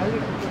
Valeu.